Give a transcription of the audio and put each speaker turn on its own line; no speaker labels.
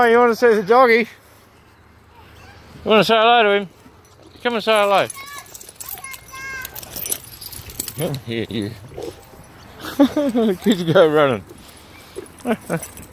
Oh, you want to see the doggy? You want to say hello to him? Come and say hello. Come here, you. Kids go running.